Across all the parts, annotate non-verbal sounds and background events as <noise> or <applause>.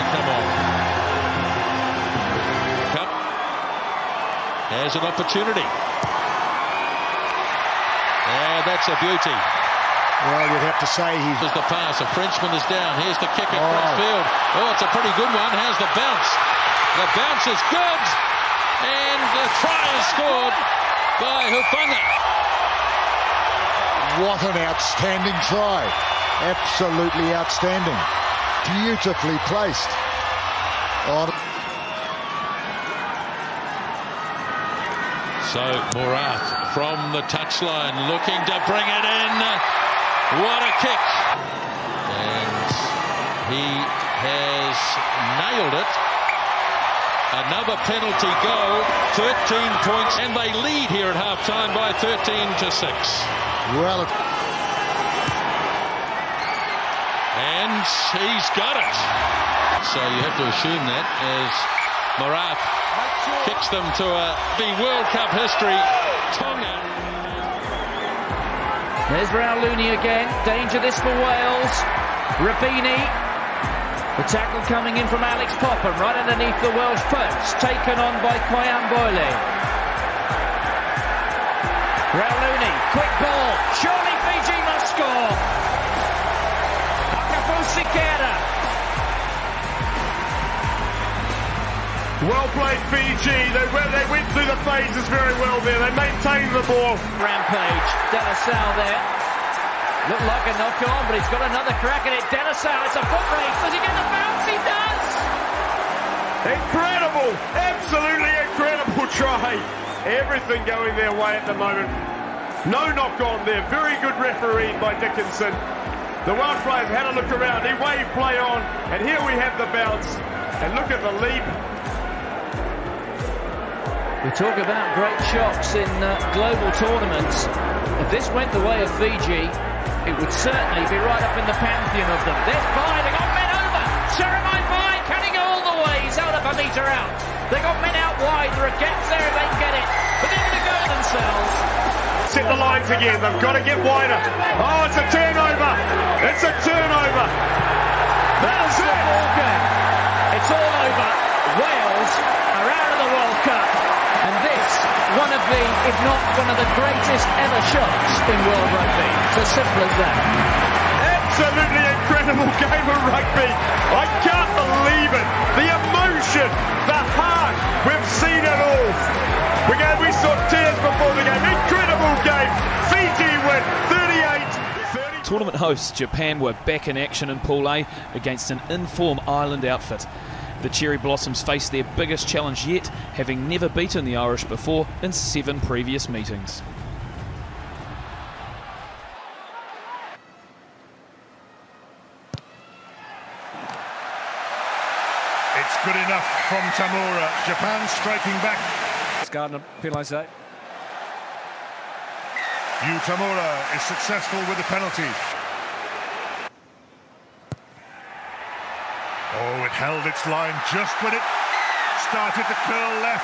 come on. Cup has an opportunity. Yeah, that's a beauty. Well, you'd have to say he's... There's the pass. A Frenchman is down. Here's the kick across oh. field. Oh, it's a pretty good one. How's the bounce? The bounce is good. And the try is scored by Hufanga. What an outstanding try. Absolutely outstanding. Beautifully placed. Oh. So Morath from the touchline looking to bring it in. What a kick. And he has nailed it. Another penalty goal, 13 points, and they lead here at half-time by 13 to 6. Well, and he's got it. So you have to assume that as Morath kicks them to a, the World Cup history. Tonga. There's Rauluni again. Danger this for Wales. Rabeni. The tackle coming in from Alex Popham right underneath the Welsh post. Taken on by Koyan Boyle. Rauluni. Quick ball. Surely Fiji must score. Well played Fiji. They, they went through the phases very well there. They maintained the ball. Rampage. Delasau there. Looked like a knock on, but he's got another crack at it. Delasau, it's a foot race. Does he get the bounce? He does! Incredible. Absolutely incredible try. Everything going their way at the moment. No knock on there. Very good referee by Dickinson. The Welsh players had a look around. He waved play on. And here we have the bounce. And look at the leap. We talk about great shocks in uh, global tournaments. If this went the way of Fiji, it would certainly be right up in the pantheon of them. There's Bai, they got men over. Jeremiah Bai, can he go all the way? He's out of a metre out. They got men out wide. There are gaps there if they can get it. But they're going to go themselves. Sit the lines again. They've got to get wider. Oh, it's a turnover. It's a turnover. That's it. ball. It's all over. Wales are out of the World Cup. And this, one of the, if not one of the greatest ever shots in world rugby. It's as simple as that. Absolutely incredible <laughs> game of rugby. I can't believe it. Tournament hosts Japan were back in action in Pool A against an inform island outfit. The Cherry Blossoms face their biggest challenge yet, having never beaten the Irish before in seven previous meetings. It's good enough from Tamura. Japan striking back. Gardner penalised that. Yu Tamura is successful with the penalty. Oh, it held its line just when it started to curl left.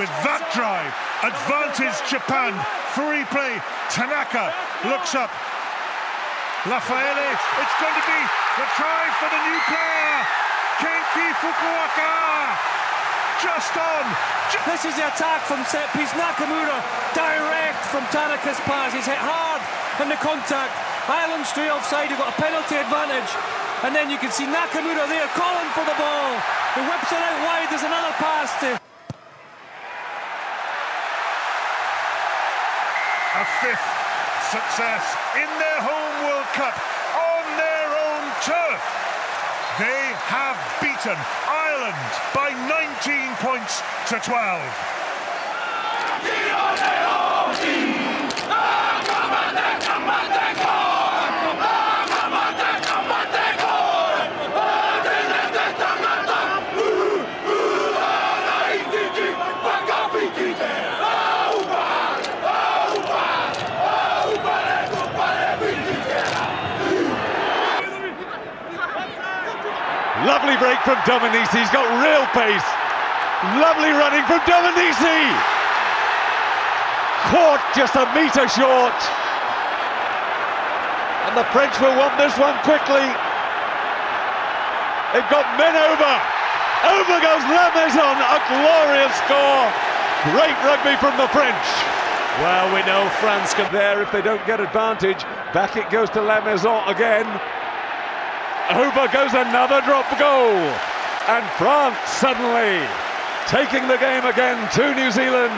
With that drive, advantage Japan. Free play. Tanaka looks up. Lafaele, it's going to be the try for the new player. Kenki Fukuoka. Just on. This is the attack from set piece. Nakamura direct from Tanaka's pass. He's hit hard in the contact. Ireland straight offside. You've got a penalty advantage. And then you can see Nakamura there calling for the ball. He whips it out wide. There's another pass to. A fifth success in their home World Cup on their own turf. They have beaten Ireland by 19 points to 12. Lovely break from Dominici. He's got real pace. Lovely running from Dominici. Caught just a metre short. And the French will want this one quickly. They've got men over. Over goes Lamaison, a glorious score. Great rugby from the French. Well, we know France can there if they don't get advantage. Back it goes to Lamaison again. Over goes another drop goal. And France suddenly taking the game again to New Zealand.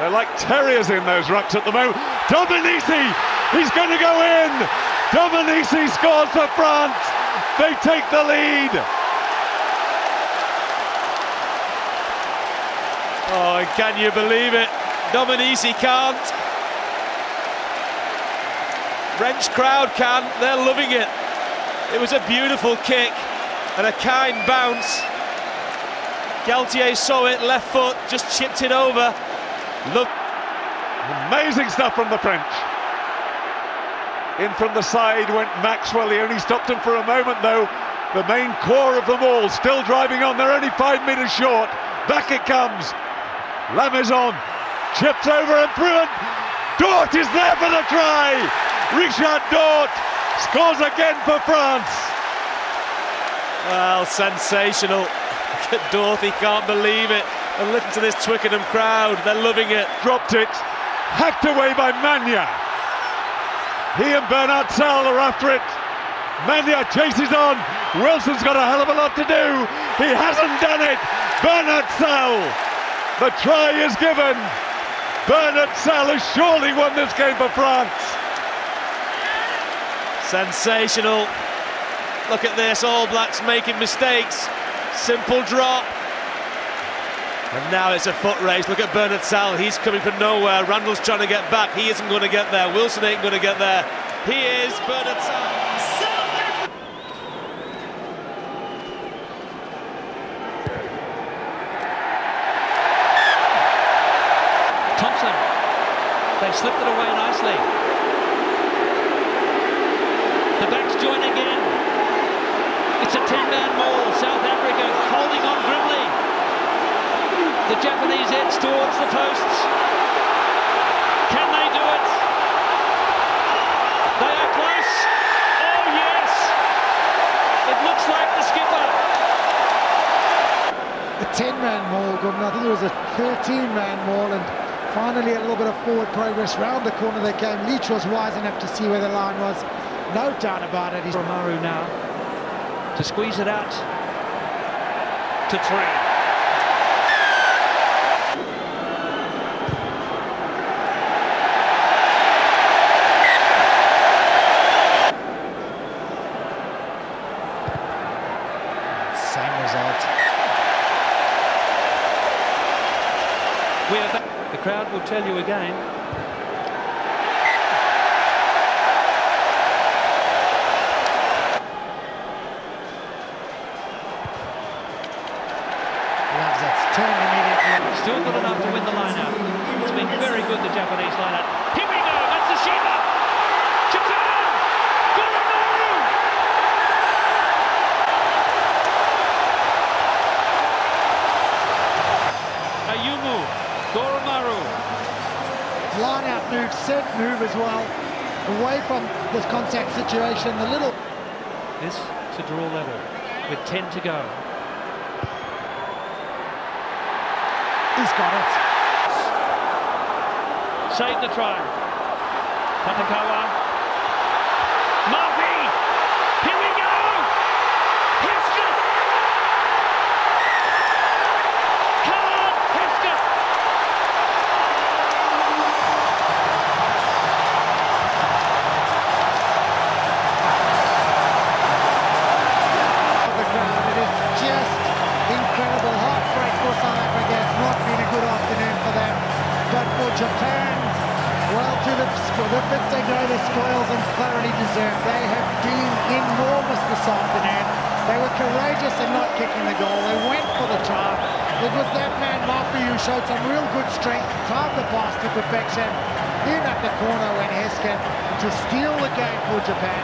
They're like terriers in those rucks at the moment. Dominici, he's going to go in. Dominici scores for France. They take the lead. Oh, can you believe it? Dominici can't. French crowd can. They're loving it. It was a beautiful kick and a kind bounce. Galthié saw it, left foot, just chipped it over. Look. Amazing stuff from the French. In from the side went Maxwell. He only stopped him for a moment, though. The main core of them all still driving on. They're only five metres short. Back it comes. Lamaison chips over and through it. Dourthe is there for the try. Richard Dourthe scores again for France. Well, sensational. <laughs> Dorothy, can't believe it. And listen to this Twickenham crowd, they're loving it. Dropped it, hacked away by Mania. He and Bernat-Salles are after it. Magne chases on. Wilson's got a hell of a lot to do. He hasn't done it. Bernard Sal. The try is given. Bernat-Salles has surely won this game for France. Sensational. Look at this, All Blacks making mistakes. Simple drop. And now it's a foot race. Look at Bernat-Salles. He's coming from nowhere. Randell's trying to get back. He isn't going to get there. Wilson ain't going to get there. He is Bernat-Salles. Thompson. They've slipped it away nicely. The backs join again. It's a 10-man maul. South Africa holding on grimly. The Japanese heads towards the posts. Can they do it? They are close. Oh, yes. It looks like the skipper. a 10-man maul, Gordon. I think it was a 13-man maul, and finally a little bit of forward progress round the corner of the game. Leitch was wise enough to see where the line was. No doubt about it. He's Romaru now to squeeze it out to three. same result. We are back. The crowd will tell you again. Still good enough to win the line-out. It's been very good, the Japanese line-out. Here we go, Matsushima! Japan! Goromaru! Ayumu, Goromaru. Line out move, set move as well. Away from this contact situation. The little This to draw level with 10 to go. He's got it. Save the try. Tatekawa. For Japan, well, to the, the they go, the spoils and thoroughly deserved. They have been enormous this afternoon. They were courageous in not kicking the goal. They went for the try. It was that man, Murphy, who showed some real good strength, timed the pass to perfection. In at the corner when Hesketh to steal the game for Japan.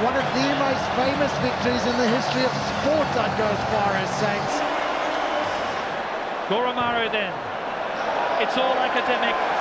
One of the most famous victories in the history of sport, I'd go as far as Saints. Goromaru then. It's all academic.